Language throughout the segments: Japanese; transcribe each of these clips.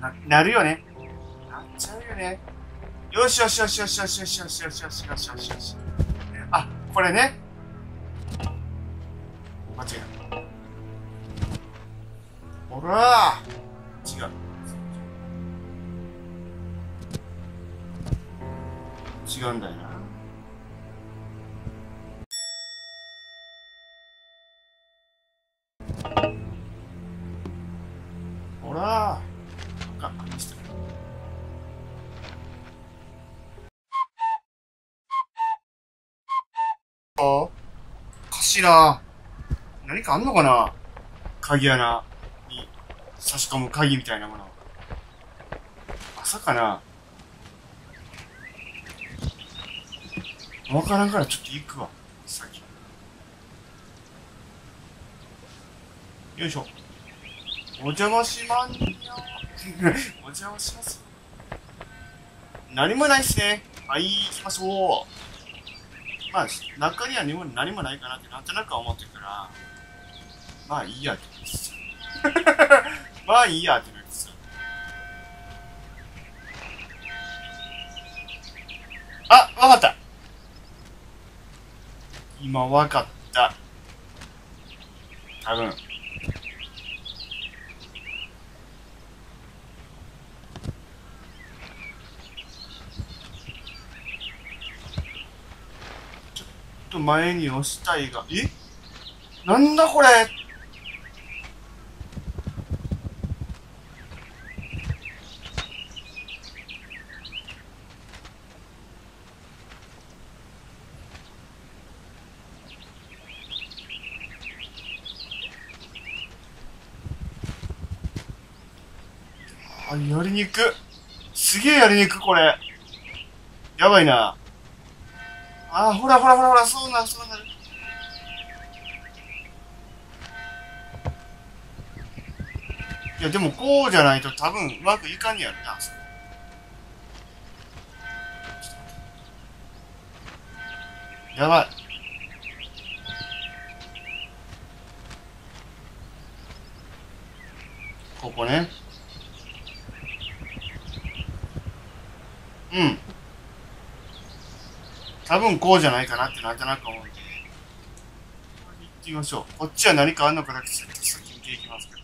な、なるよね。なっちゃうよね。よしよしよしよしよしよしよしよしよしよしよしよし。あ、これね。間違えた。ほら違う。違うんだよな。な。何かあんのかな？鍵穴に差し込む鍵みたいなもの。まさかな。わからんからちょっと行くわ。先。よいしょ。お邪魔しまんよ。お邪魔します。何もないっすね。はい、行きましょう。まあ、中には何も何もないかなってなんとなく思ってから、まあいいやって言うんですよ。まあいいやって言うんですよ。あ、わかった今わかった。多分。と前に押したいが、え？なんだこれ？あ、やりにく。すげえやりにく、これ。やばいな。あ、ほらほらほらほら、そうなん、そうなん。いや、でもこうじゃないと多分うまくいかんやろな、やばい。ここね。うん。多分こうじゃないかなってなんとなく思うんで。行ってみましょう。こっちは何かあんのかなって先見ていきますけど。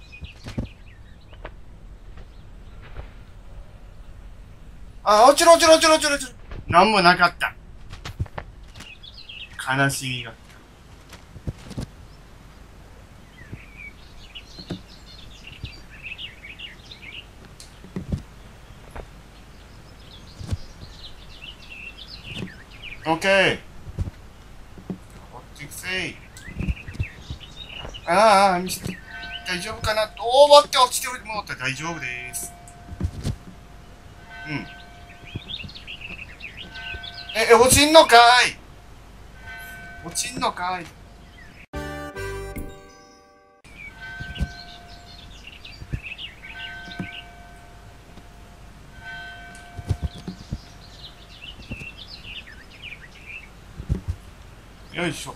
あ、落ちろ落ちろ落ちろ落ちろ落ちろ。なんもなかった。悲しみが。オッケー。持ってきせい。ああ、見せて。大丈夫かな？と思って落ちてもったら大丈夫です。うん。え、え、落ちんのかい？落ちんのかい？よいしょ。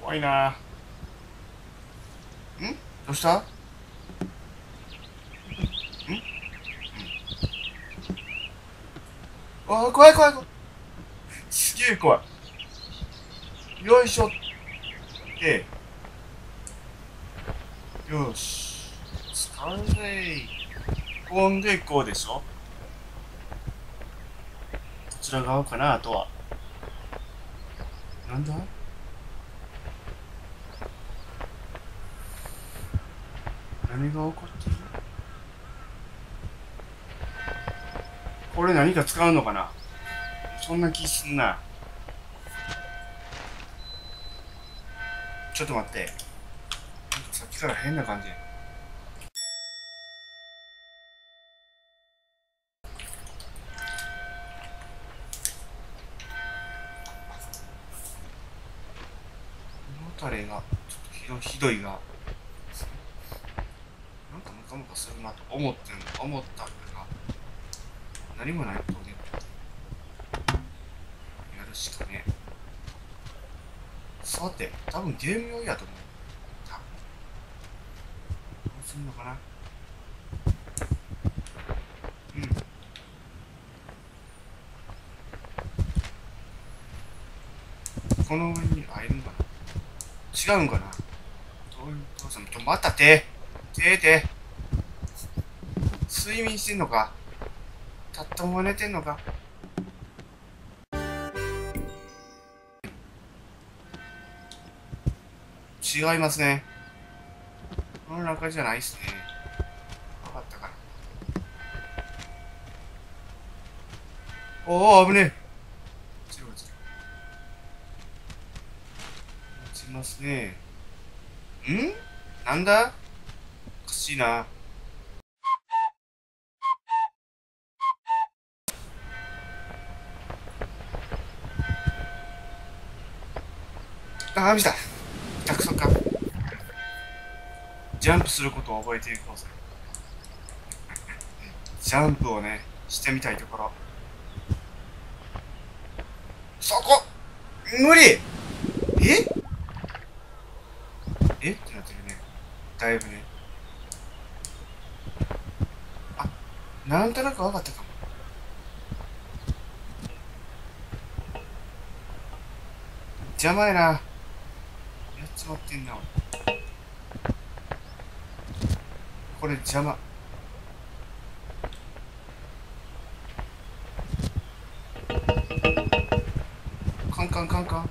怖いな。ん？どうした？ん？ああ、怖い怖い怖い。すげえ怖い。よいしょ。で、よし。使うぜこんでこうでしょ？こちら側かなとは。なんだ？何が起こってる？これ何か使うのかな？そんな気すんな。ちょっと待って。なんかさっきから変な感じ。胃もたれがひどいがなんかムカムカするなと思ってんの。思ったんだが何もないことでやるしかね。さて、多分ゲーム用やと思う。多分。どうすんのかな。うん。この上に入るんかな。違うんかな。待った手手手睡眠してんのかたったま寝てんのか違いますね。この中じゃないっすね。わかったかな。おお、危ねえ。落ちる落ちる。落ちますね。ん？なんだおかしいな。あー、見た。たくさんか。ジャンプすることを覚えていこうぜ。ジャンプをね、してみたいところ。そこ無理ええってなってるね。だいぶね。あ、なんとなく分かったかも。邪魔やな。やっちまってんな、これ邪魔。カンカンカンカン。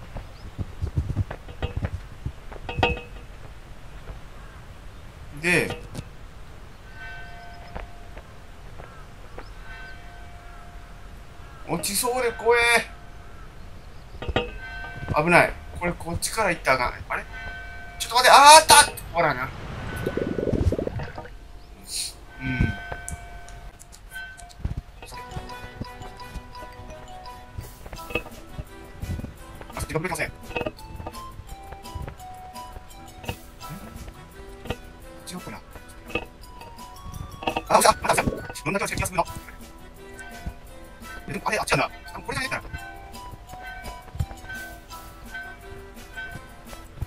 で、落ちそうで怖え。危ない。これこっちから行ったらあ。れ？ちょっと待って、あーったほらな。うん。あ、手が触れませあれ、あっちやな。あこれじゃねえかな。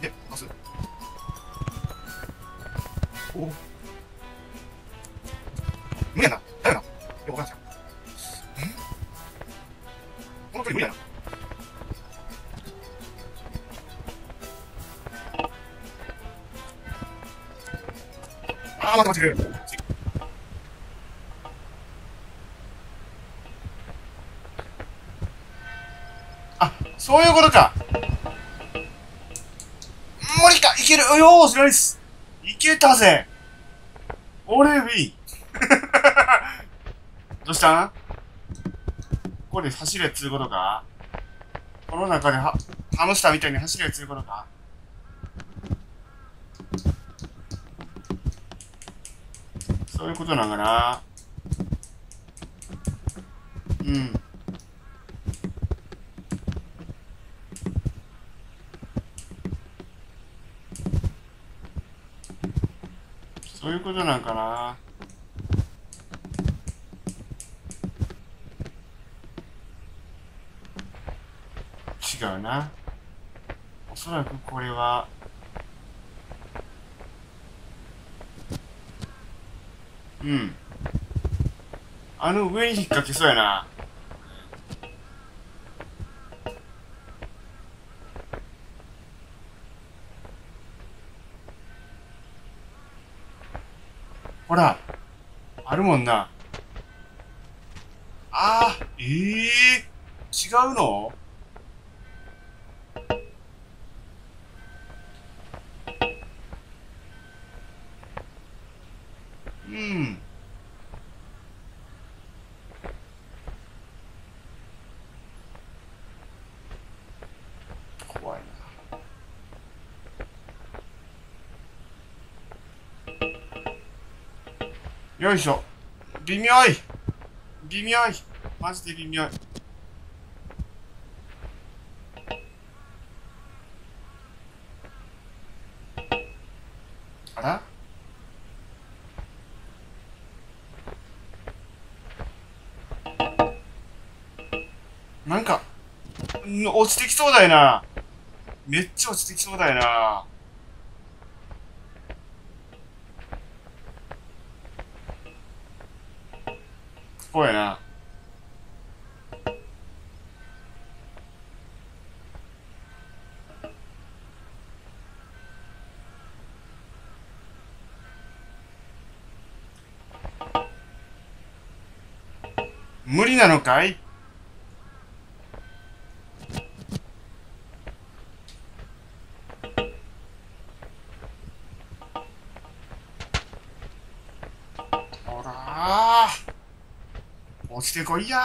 で、パス。おお。無理やな。だよな。よくわからんすよ。んこの距離無理やな。あー、待って待って。あ、そういうことか。無理かいけるよーし、ナイスいけたぜ。俺ウィ どうした？んここで走れっつうことか？この中では、ハムスターみたいに走れっつうことか？そういうことなんかな？うん。そういうことなんかな違うな。おそらくこれは、うん。あの上に引っ掛けそうやな。ほら、あるもんな。ああ、ええ違うの？うん。怖いな。よいしょ。微妙い。微妙い。マジで微妙い。あら？なんか、落ちてきそうだよな。めっちゃ落ちてきそうだよな。こうやな。無理なのかいほらー落ちてこいや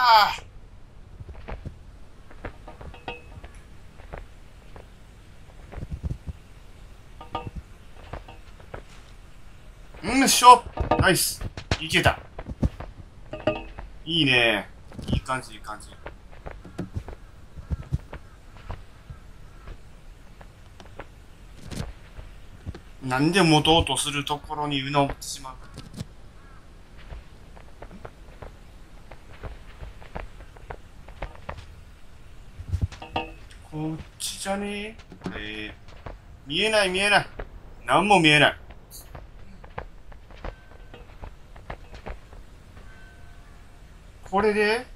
ー。うんしょ。ナイス。いけた。いいね。いい感じいい感じ。なんで持とうとするところにうなってしまうこっちじゃねえこれ、見えない見えない。何も見えない。これで